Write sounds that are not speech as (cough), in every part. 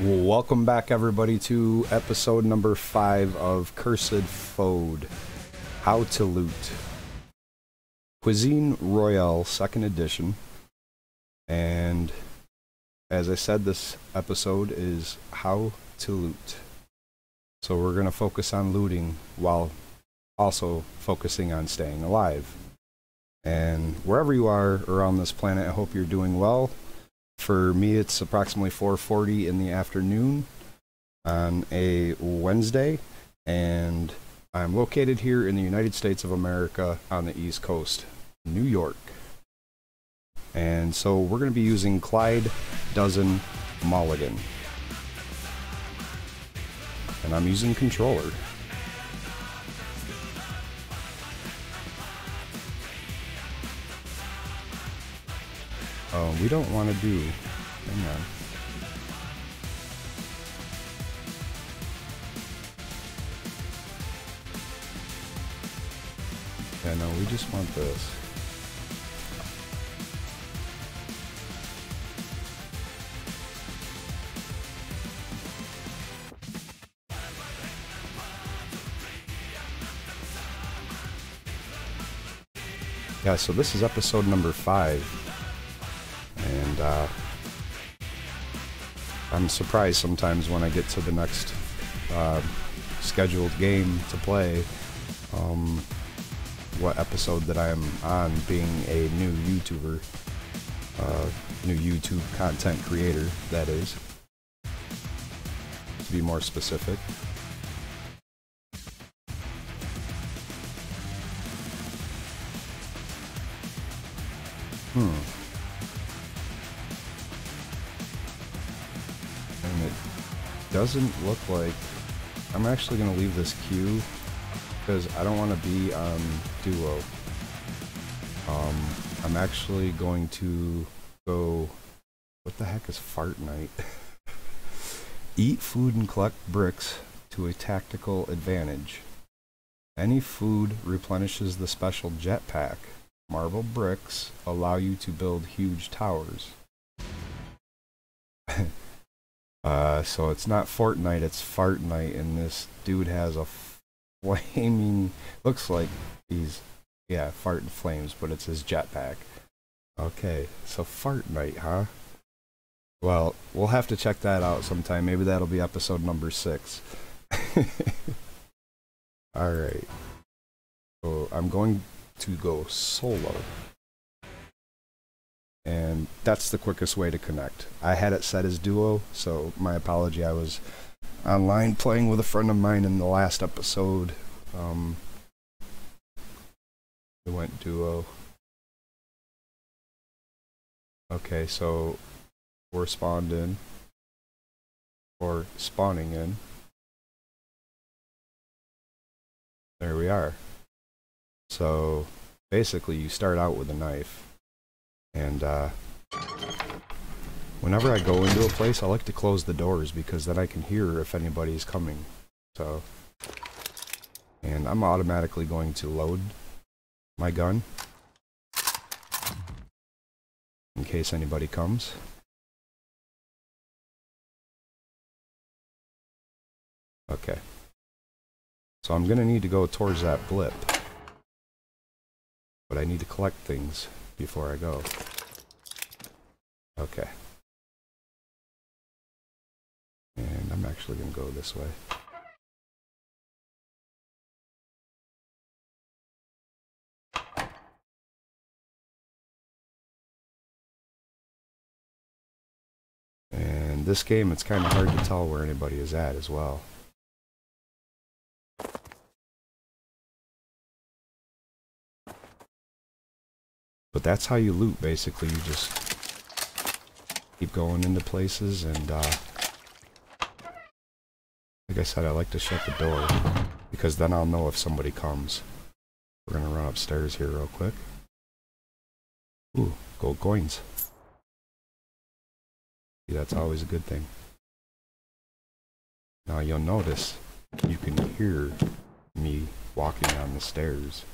Welcome back, everybody, to episode number five of CRSED FOAD How to Loot. Cuisine Royale, second edition. And as I said, this episode is How to Loot. So we're going to focus on looting while also focusing on staying alive. And wherever you are around this planet, I hope you're doing well. For me, it's approximately 4:40 in the afternoon on a Wednesday, and I'm located here in the United States of America on the East Coast, New York. And so we're going to be using Clyde Dozen Mulligan. And I'm using controller. Oh, we don't want to do. Hang on. Yeah, no, we just want this. Yeah, so this is episode number five and uh, I'm surprised sometimes when I get to the next uh, scheduled game to play um, what episode that I am on being a new YouTuber uh, new YouTube content creator that is. To be more specific. Hmm doesn't look like I'm actually going to leave this queue because I don't want to be on duo. Um, I'm actually going to go. What the heck is fart night? (laughs) Eat food and collect bricks to a tactical advantage. Any food replenishes the special jetpack. Marble bricks allow you to build huge towers. (laughs) Uh, so it's not Fortnite, it's Fart Night, and this dude has a flaming. (laughs) Looks like he's yeah, farting flames, but it's his jetpack. Okay, so Fart Night, huh? Well, we'll have to check that out sometime. Maybe that'll be episode number six. (laughs) All right. So I'm going to go solo and that's the quickest way to connect. I had it set as duo, so my apology. I was online playing with a friend of mine in the last episode. Um, we went duo. Okay, so we're spawned in, or spawning in. There we are. So basically, you start out with a knife and uh, whenever I go into a place, I like to close the doors because then I can hear if anybody's coming. So, and I'm automatically going to load my gun in case anybody comes. Okay. So I'm going to need to go towards that blip. But I need to collect things before I go. Okay. And I'm actually going to go this way. And this game, it's kind of hard to tell where anybody is at as well. But that's how you loot, basically. You just keep going into places, and uh, like I said, I like to shut the door because then I'll know if somebody comes. We're gonna run upstairs here real quick. Ooh, gold coins. See, that's always a good thing. Now you'll notice you can hear me walking down the stairs.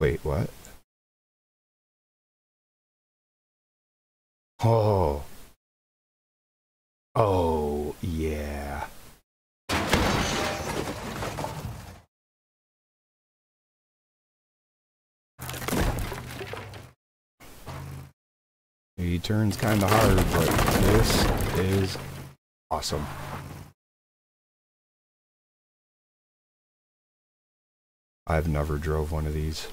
Wait, what? Oh. Turns kind of hard, but this is awesome. I've never drove one of these.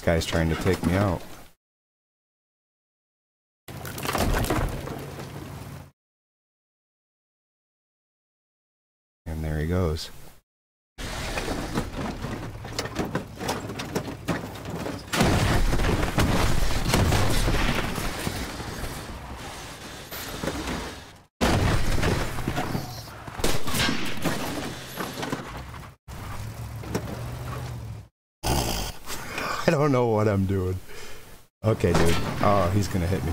This guy's trying to take me out. And there he goes. I don't know what I'm doing. Okay, dude. Oh, he's gonna hit me.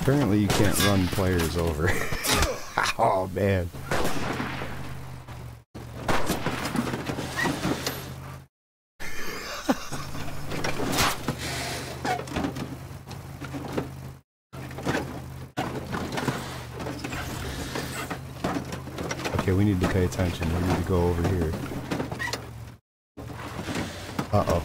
Apparently you can't run players over. (laughs) oh, man. Okay, we need to pay attention. We need to go over here. Uh-oh.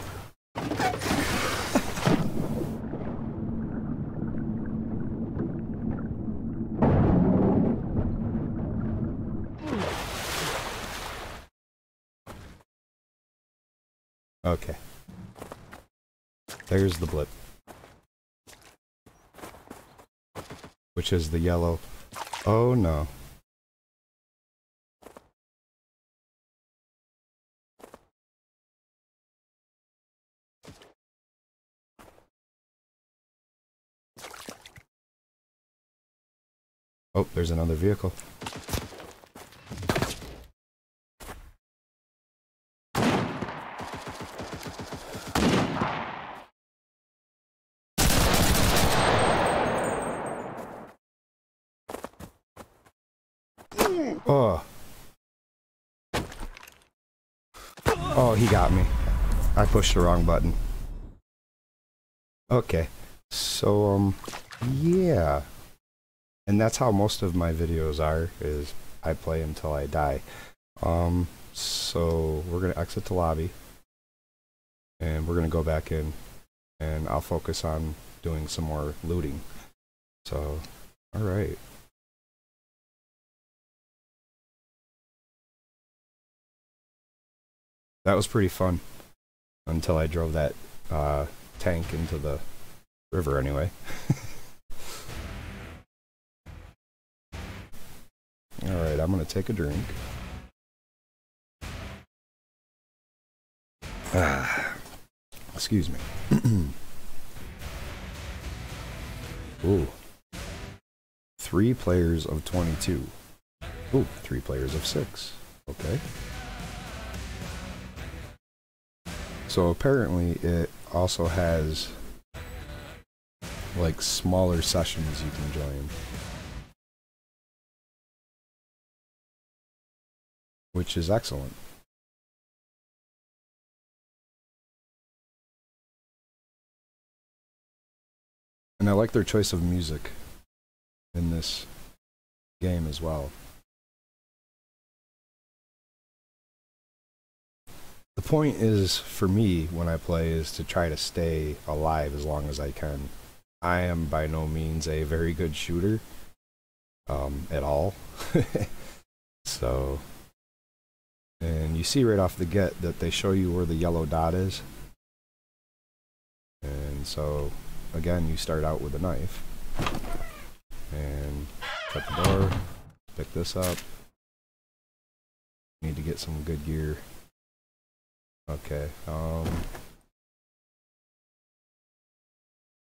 Okay. There's the blip. Which is the yellow. Oh no. Oh, there's another vehicle. Oh. Oh, he got me. I pushed the wrong button. Okay. So, um, yeah. And that's how most of my videos are, is I play until I die. Um, so we're going to exit the lobby. And we're going to go back in. And I'll focus on doing some more looting. So, alright. That was pretty fun. Until I drove that uh, tank into the river anyway. (laughs) Alright, I'm gonna take a drink. Ah, excuse me. (clears throat) Ooh. Three players of 22. Ooh, three players of six. Okay. So apparently it also has like smaller sessions you can join. Which is excellent. And I like their choice of music in this game as well. The point is, for me, when I play, is to try to stay alive as long as I can. I am by no means a very good shooter, um, at all. (laughs) so, and you see right off the get that they show you where the yellow dot is. And so, again, you start out with a knife. And cut the door, pick this up. Need to get some good gear. Okay, um...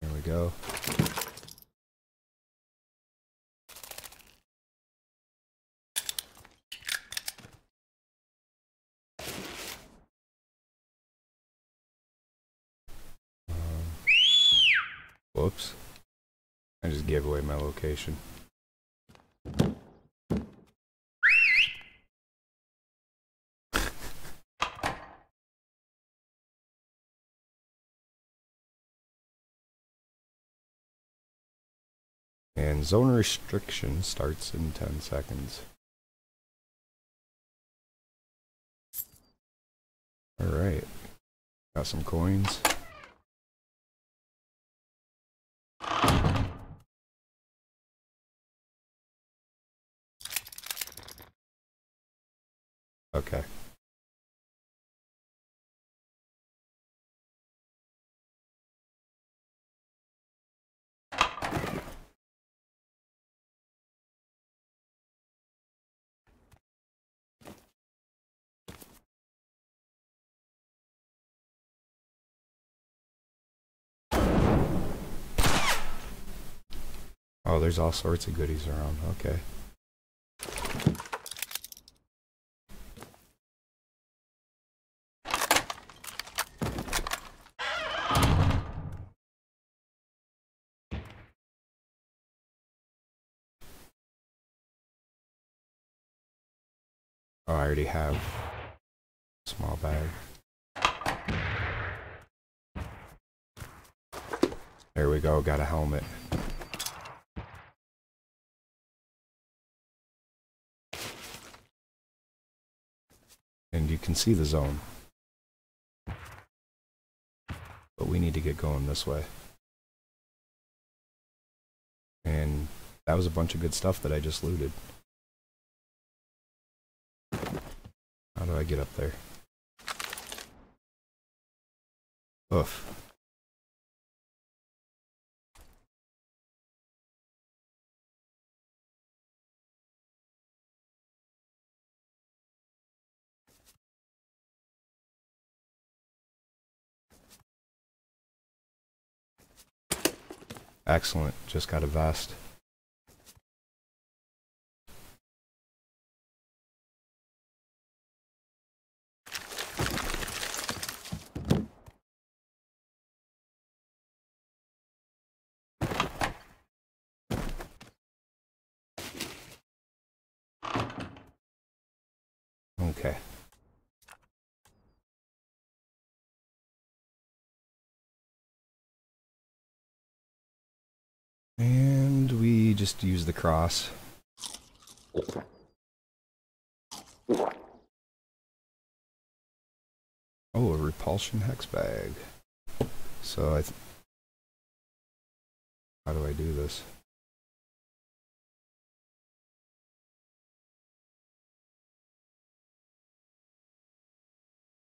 There we go. Whoops. I just gave away my location. (laughs) And zone restriction starts in 10 seconds. Alright. Got some coins. Okay. Oh, there's all sorts of goodies around. Okay. Oh, I already have a small bag. There we go, got a helmet. And you can see the zone. But we need to get going this way. And that was a bunch of good stuff that I just looted. Do I get up there? Oof. Excellent. Just got a vest. Okay. And we just use the cross. Oh, a repulsion hex bag. So I. How do I do this?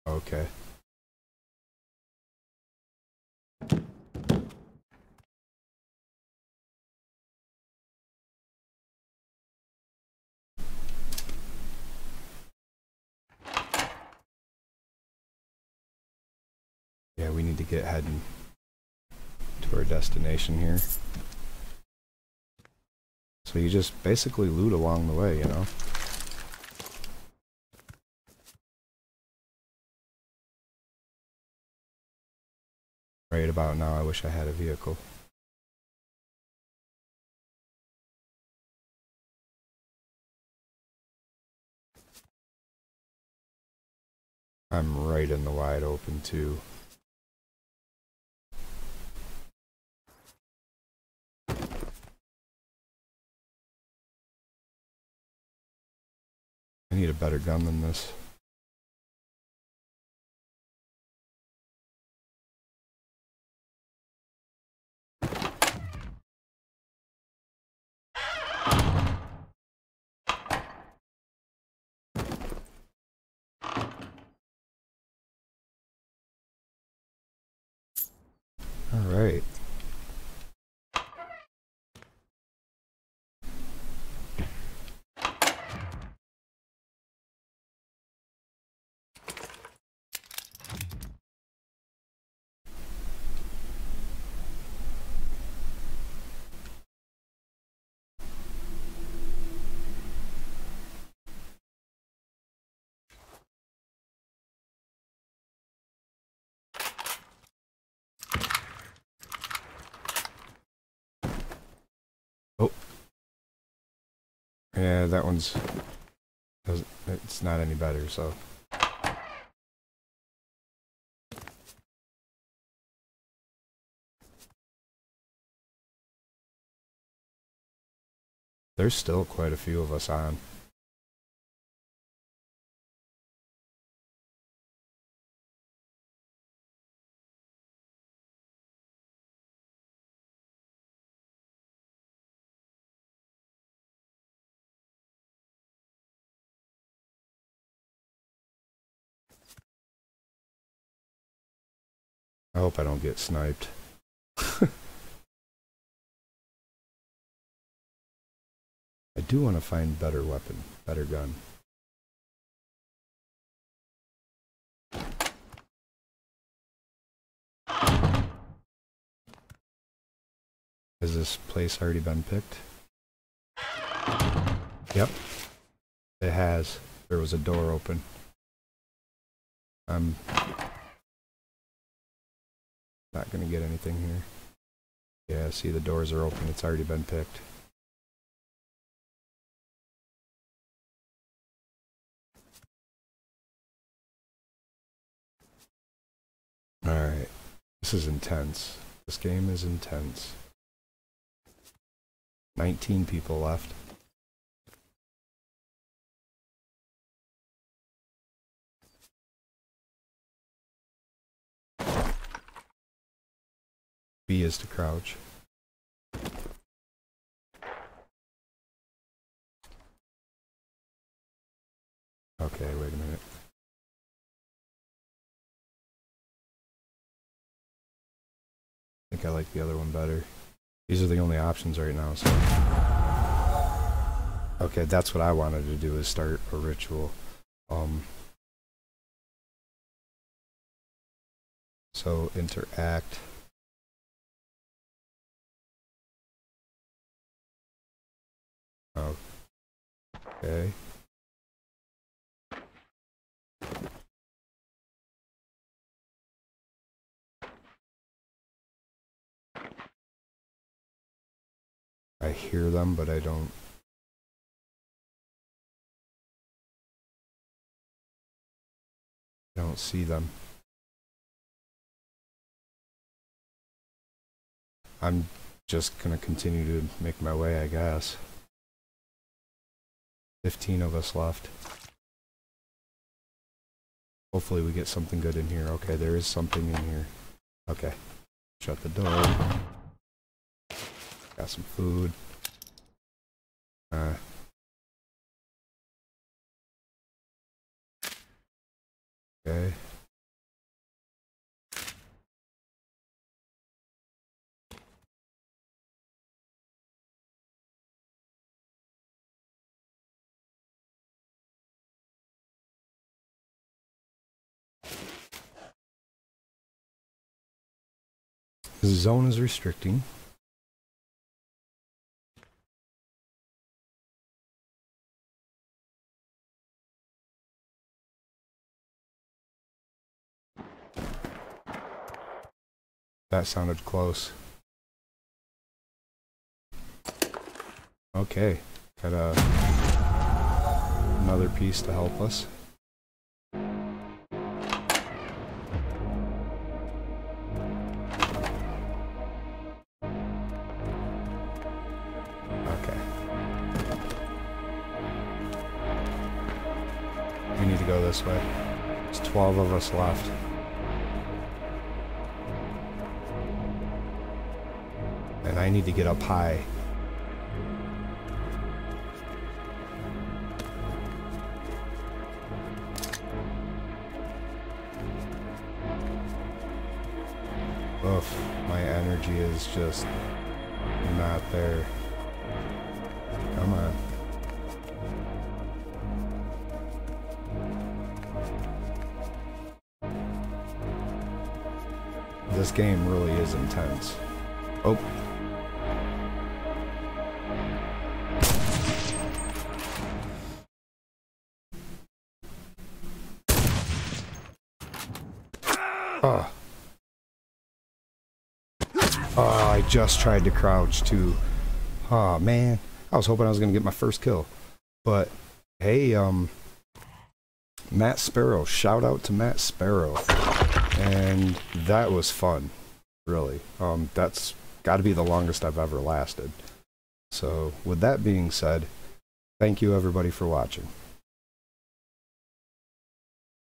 Okay. Yeah, we need to get heading to our destination here. So you just basically loot along the way, you know? Right about now, I wish I had a vehicle. I'm right in the wide open too. I need a better gun than this. Yeah, that one's... It's not any better, so... There's still quite a few of us on. Hope I don't get sniped. (laughs) I do want to find better weapon, better gun. Has this place already been picked? Yep. It has. There was a door open. I'm not gonna get anything here. Yeah, see the doors are open. It's already been picked. Alright. This is intense. This game is intense. 19 people left. Is to crouch. Okay, wait a minute. I think I like the other one better. These are the only options right now, so... Okay, that's what I wanted to do, is start a ritual. Um... So, interact... Okay. I hear them, but I don't. Don't see them. I'm just gonna continue to make my way, I guess. 15 of us left. Hopefully we get something good in here. Okay, there is something in here. Okay. Shut the door. Got some food. Uh, okay. The zone is restricting. That sounded close. Okay, got a, another piece to help us. We need to go this way. There's 12 of us left. and I need to get up high. Oof, my energy is just not there. This game really is intense. Oh, Oh. Oh, I just tried to crouch too. Oh man, I was hoping I was gonna get my first kill. But hey, um, Matt Sparrow, shout out to Matt Sparrow, and that was fun, really. Um, that's got to be the longest I've ever lasted. So, with that being said, thank you everybody for watching.